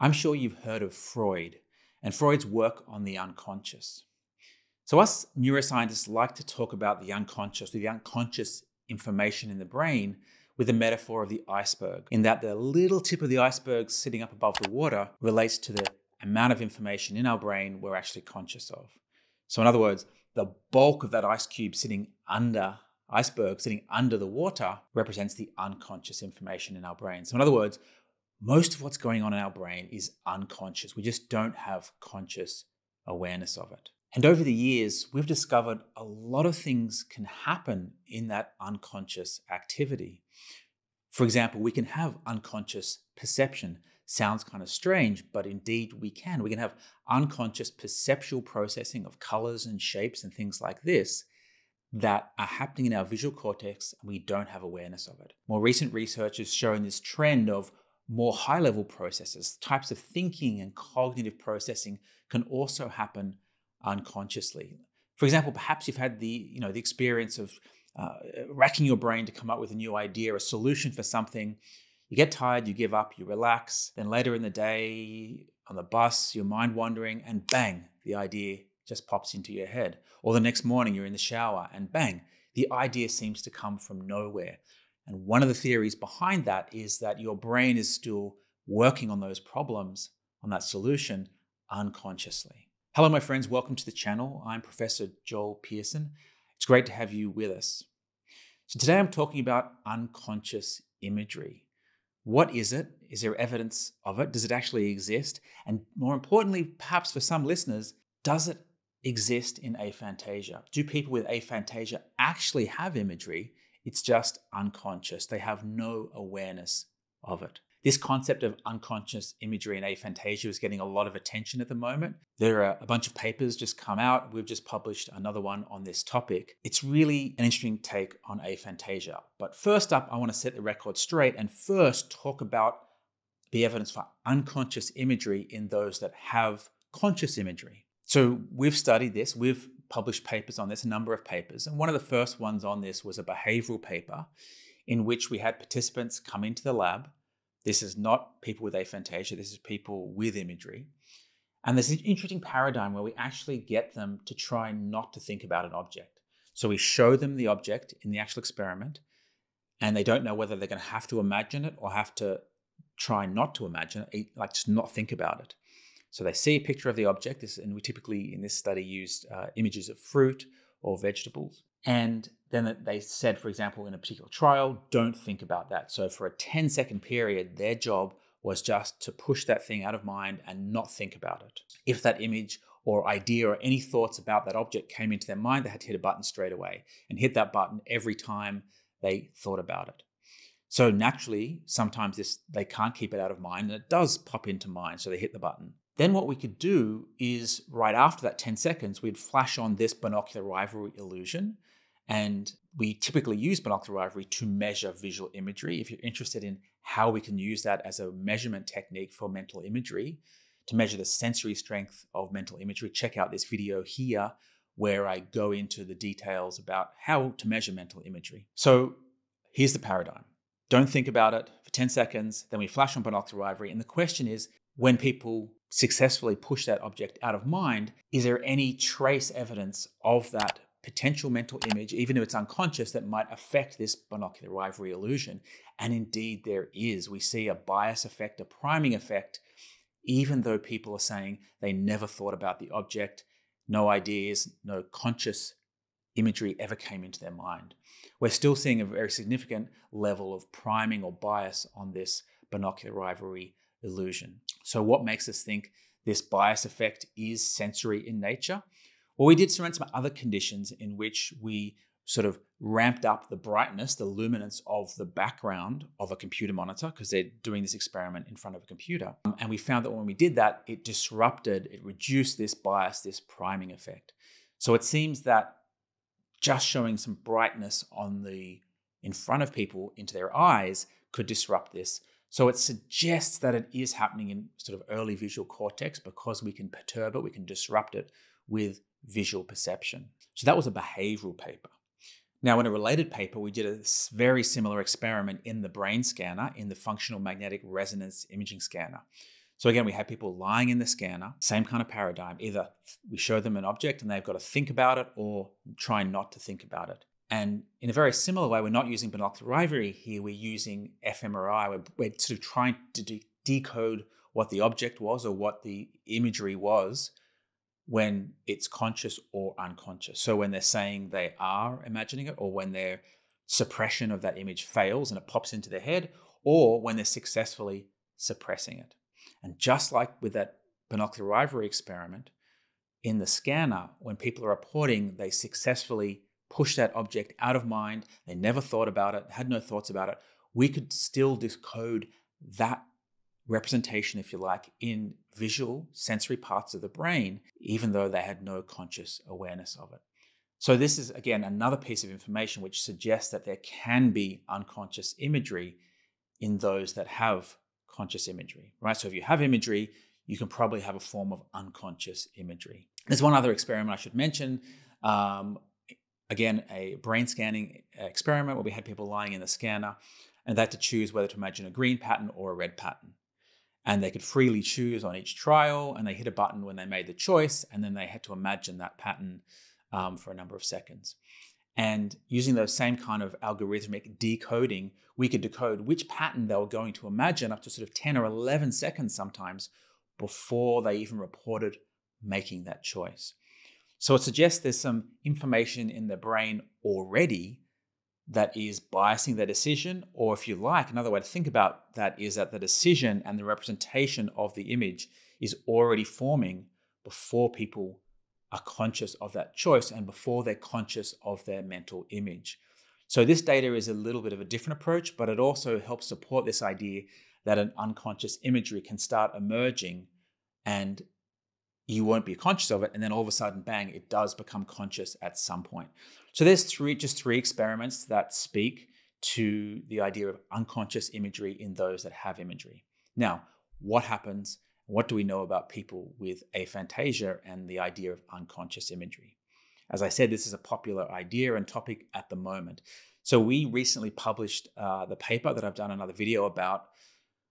I'm sure you've heard of Freud and Freud's work on the unconscious. So, us neuroscientists like to talk about the unconscious, the unconscious information in the brain, with the metaphor of the iceberg, in that the little tip of the iceberg sitting up above the water relates to the amount of information in our brain we're actually conscious of. So, in other words, the bulk of that ice cube sitting under iceberg sitting under the water represents the unconscious information in our brain. So, in other words, most of what's going on in our brain is unconscious. We just don't have conscious awareness of it. And over the years, we've discovered a lot of things can happen in that unconscious activity. For example, we can have unconscious perception. Sounds kind of strange, but indeed we can. We can have unconscious perceptual processing of colors and shapes and things like this that are happening in our visual cortex and we don't have awareness of it. More recent research has shown this trend of more high level processes, types of thinking and cognitive processing can also happen unconsciously. For example, perhaps you've had the, you know, the experience of uh, racking your brain to come up with a new idea, a solution for something. You get tired, you give up, you relax. Then later in the day, on the bus, your mind wandering, and bang, the idea just pops into your head. Or the next morning, you're in the shower, and bang, the idea seems to come from nowhere. And one of the theories behind that is that your brain is still working on those problems, on that solution, unconsciously. Hello, my friends. Welcome to the channel. I'm Professor Joel Pearson. It's great to have you with us. So, today I'm talking about unconscious imagery. What is it? Is there evidence of it? Does it actually exist? And more importantly, perhaps for some listeners, does it exist in aphantasia? Do people with aphantasia actually have imagery? It's just unconscious. They have no awareness of it. This concept of unconscious imagery and aphantasia is getting a lot of attention at the moment. There are a bunch of papers just come out. We've just published another one on this topic. It's really an interesting take on aphantasia. But first up, I want to set the record straight and first talk about the evidence for unconscious imagery in those that have conscious imagery. So we've studied this. We've published papers on this, a number of papers. And one of the first ones on this was a behavioral paper in which we had participants come into the lab. This is not people with aphantasia, this is people with imagery. And there's an interesting paradigm where we actually get them to try not to think about an object. So we show them the object in the actual experiment, and they don't know whether they're going to have to imagine it or have to try not to imagine it, like just not think about it. So they see a picture of the object, this, and we typically in this study used uh, images of fruit or vegetables. And then they said, for example, in a particular trial, don't think about that. So for a 10 second period, their job was just to push that thing out of mind and not think about it. If that image or idea or any thoughts about that object came into their mind, they had to hit a button straight away and hit that button every time they thought about it. So naturally, sometimes this they can't keep it out of mind and it does pop into mind, so they hit the button. Then what we could do is right after that 10 seconds, we'd flash on this binocular rivalry illusion. And we typically use binocular rivalry to measure visual imagery. If you're interested in how we can use that as a measurement technique for mental imagery, to measure the sensory strength of mental imagery, check out this video here where I go into the details about how to measure mental imagery. So here's the paradigm. Don't think about it for 10 seconds, then we flash on binocular rivalry. And the question is when people successfully push that object out of mind, is there any trace evidence of that potential mental image, even if it's unconscious, that might affect this binocular rivalry illusion? And indeed, there is. We see a bias effect, a priming effect, even though people are saying they never thought about the object, no ideas, no conscious imagery ever came into their mind. We're still seeing a very significant level of priming or bias on this binocular rivalry illusion. So, what makes us think this bias effect is sensory in nature? Well, we did surround some other conditions in which we sort of ramped up the brightness, the luminance of the background of a computer monitor because they're doing this experiment in front of a computer. Um, and we found that when we did that, it disrupted, it reduced this bias, this priming effect. So it seems that just showing some brightness on the in front of people into their eyes could disrupt this. So it suggests that it is happening in sort of early visual cortex because we can perturb it, we can disrupt it with visual perception. So that was a behavioral paper. Now, in a related paper, we did a very similar experiment in the brain scanner, in the functional magnetic resonance imaging scanner. So again, we had people lying in the scanner, same kind of paradigm. Either we show them an object and they've got to think about it or try not to think about it. And in a very similar way, we're not using binocular rivalry here, we're using fMRI. We're, we're sort of trying to de- decode what the object was or what the imagery was when it's conscious or unconscious. So when they're saying they are imagining it, or when their suppression of that image fails and it pops into their head, or when they're successfully suppressing it. And just like with that binocular rivalry experiment, in the scanner, when people are reporting they successfully push that object out of mind, they never thought about it, had no thoughts about it, we could still decode that representation, if you like, in visual sensory parts of the brain, even though they had no conscious awareness of it. So, this is again another piece of information which suggests that there can be unconscious imagery in those that have conscious imagery, right? So if you have imagery, you can probably have a form of unconscious imagery. There's one other experiment I should mention. Um, again, a brain scanning experiment where we had people lying in the scanner and they had to choose whether to imagine a green pattern or a red pattern. And they could freely choose on each trial, and they hit a button when they made the choice, and then they had to imagine that pattern um, for a number of seconds. And using those same kind of algorithmic decoding, we could decode which pattern they were going to imagine up to sort of 10 or 11 seconds sometimes before they even reported making that choice. So it suggests there's some information in the brain already that is biasing their decision, or if you like, another way to think about that is that the decision and the representation of the image is already forming before people are conscious of that choice and before they're conscious of their mental image. So, this data is a little bit of a different approach, but it also helps support this idea that an unconscious imagery can start emerging and you won't be conscious of it. And then all of a sudden, bang, it does become conscious at some point. So, there's three, just three experiments that speak to the idea of unconscious imagery in those that have imagery. Now, what happens what do we know about people with aphantasia and the idea of unconscious imagery? As I said, this is a popular idea and topic at the moment. So we recently published uh, the paper that I've done another video about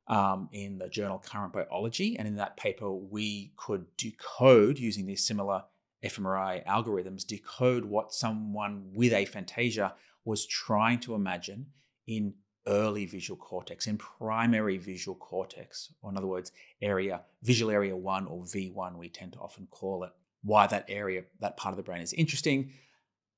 um, in the journal Current Biology. And in that paper, we could decode using these similar fMRI algorithms, decode what someone with aphantasia was trying to imagine in early visual cortex, in primary visual cortex, or in other words, area, visual area one or V1, we tend to often call it. Why that area, that part of the brain is interesting.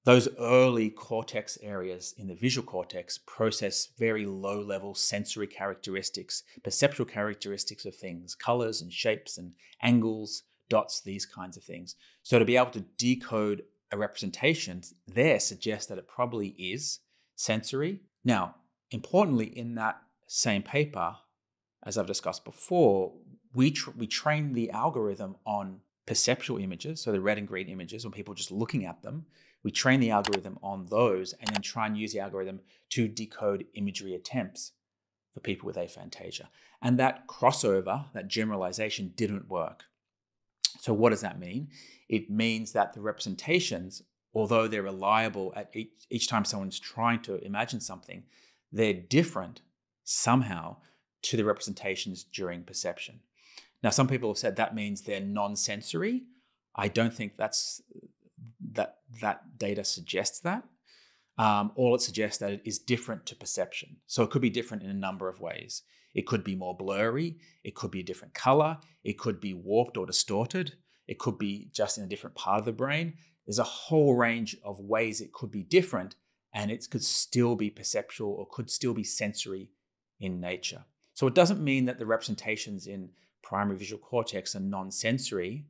Those early cortex areas in the visual cortex process very low level sensory characteristics, perceptual characteristics of things, colors and shapes and angles, dots, these kinds of things. So to be able to decode a representation there suggests that it probably is sensory. Now, Importantly, in that same paper, as I've discussed before, we, tr- we train the algorithm on perceptual images, so the red and green images, when people just looking at them. We train the algorithm on those and then try and use the algorithm to decode imagery attempts for people with aphantasia. And that crossover, that generalization didn't work. So, what does that mean? It means that the representations, although they're reliable at each, each time someone's trying to imagine something, they're different somehow to the representations during perception. Now, some people have said that means they're non-sensory. I don't think that's that data suggests that. Um, all it suggests that it is different to perception. So it could be different in a number of ways. It could be more blurry. It could be a different color. It could be warped or distorted. It could be just in a different part of the brain. There's a whole range of ways it could be different, and it could still be perceptual or could still be sensory in nature. So it doesn't mean that the representations in primary visual cortex are non sensory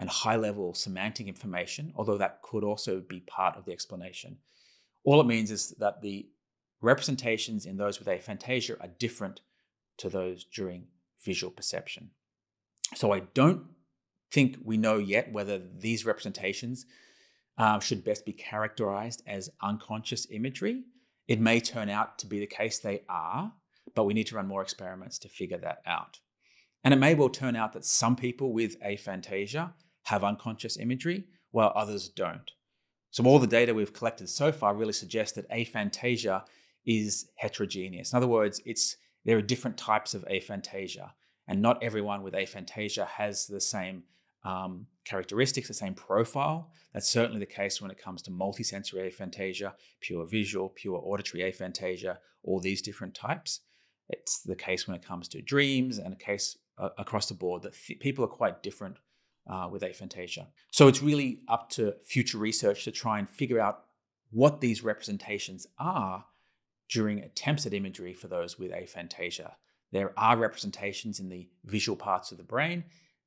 and high level semantic information, although that could also be part of the explanation. All it means is that the representations in those with aphantasia are different to those during visual perception. So I don't think we know yet whether these representations uh, should best be characterized as unconscious imagery. It may turn out to be the case they are, but we need to run more experiments to figure that out. And it may well turn out that some people with aphantasia have unconscious imagery, while others don't. So, all the data we've collected so far really suggests that aphantasia is heterogeneous. In other words, it's there are different types of aphantasia, And not everyone with aphantasia has the same um, characteristics, the same profile. That's certainly the case when it comes to multisensory aphantasia, pure visual, pure auditory aphantasia, all these different types. It's the case when it comes to dreams and a case uh, across the board that th- people are quite different uh, with aphantasia. So it's really up to future research to try and figure out what these representations are during attempts at imagery for those with aphantasia. There are representations in the visual parts of the brain.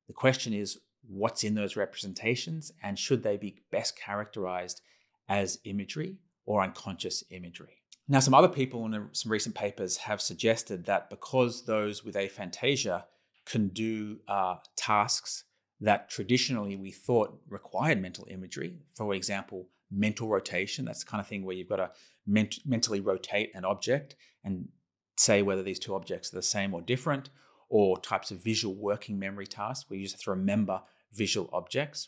The question is, what's in those representations and should they be best characterized as imagery or unconscious imagery? Now, some other people in some recent papers have suggested that because those with aphantasia can do uh, tasks that traditionally we thought required mental imagery, for example, mental rotation, that's the kind of thing where you've got to ment- mentally rotate an object and say whether these two objects are the same or different, or types of visual working memory tasks where you just have to remember visual objects.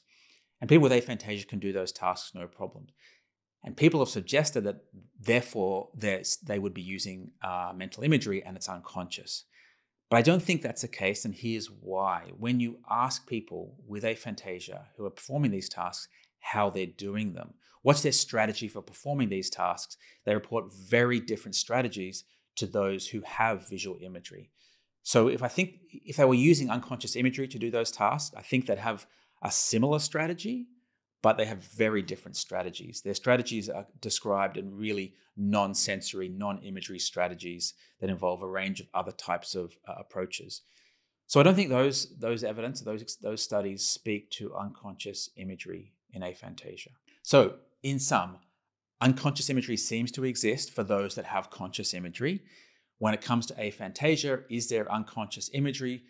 And people with aphantasia can do those tasks no problem. And people have suggested that therefore they would be using uh, mental imagery and it's unconscious. But I don't think that's the case, and here's why. When you ask people with aphantasia who are performing these tasks how they're doing them, what's their strategy for performing these tasks, they report very different strategies to those who have visual imagery. So if I think if they were using unconscious imagery to do those tasks, I think they'd have a similar strategy, but they have very different strategies. Their strategies are described in really non-sensory, non-imagery strategies that involve a range of other types of uh, approaches. So I don't think those those evidence, those those studies speak to unconscious imagery in aphantasia. So in sum, unconscious imagery seems to exist for those that have conscious imagery. When it comes to aphantasia, is there unconscious imagery?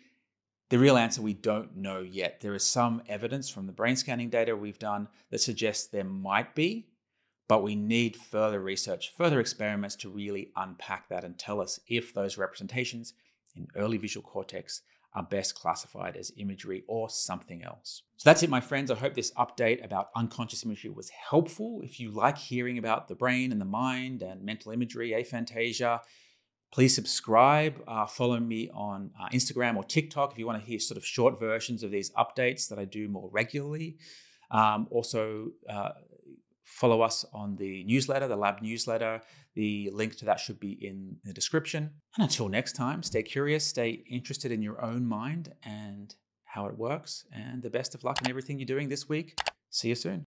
The real answer we don't know yet. There is some evidence from the brain scanning data we've done that suggests there might be, but we need further research, further experiments to really unpack that and tell us if those representations in early visual cortex are best classified as imagery or something else. So that's it, my friends. I hope this update about unconscious imagery was helpful. If you like hearing about the brain and the mind and mental imagery, aphantasia, Please subscribe. Uh, follow me on uh, Instagram or TikTok if you want to hear sort of short versions of these updates that I do more regularly. Um, also, uh, follow us on the newsletter, the lab newsletter. The link to that should be in the description. And until next time, stay curious, stay interested in your own mind and how it works. And the best of luck in everything you're doing this week. See you soon.